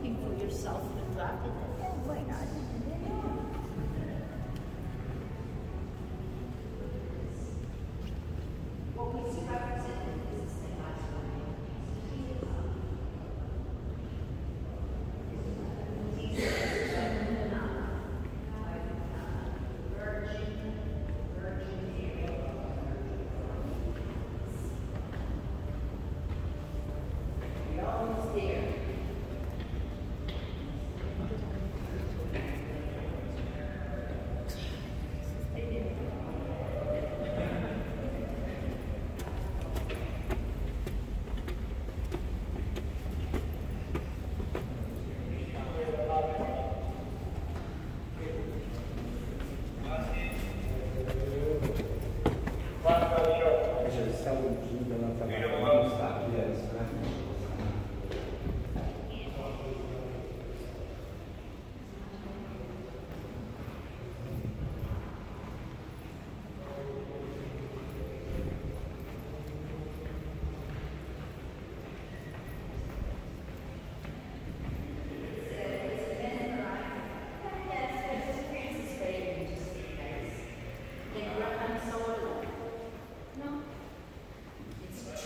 saving for yourself and dropping it. Why not?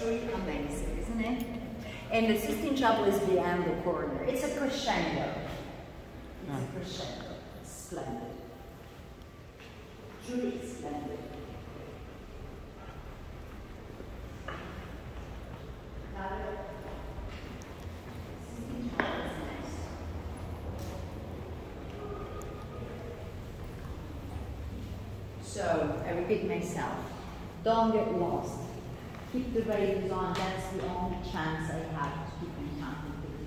Truly amazing, isn't it? And the Sistine Chapel is beyond the corner. It's a crescendo. It's a hmm. crescendo. Splendid. Truly splendid. Sistine Chapel is nice. So, I repeat myself, don't get lost. Keep the radios on, that's the only chance I have to keep contact with